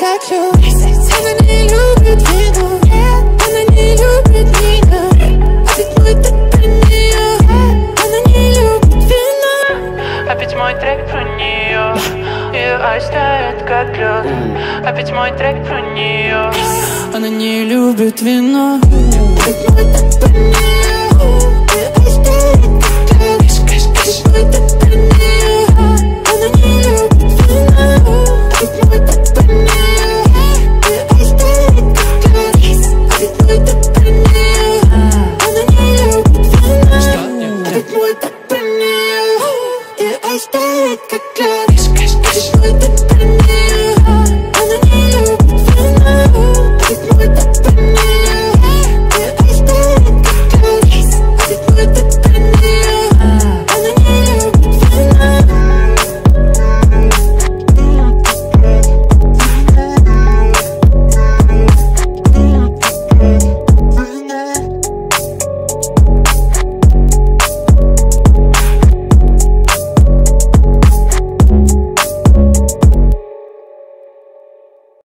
лед Она не любит вино Она не любит меня. А ведь мой трек про нее. Она не любит вино Опять мой трек про нее. Ее тает как лед. Опять мой трек про нее. Она не любит вино. А like a cloud. It's, it's,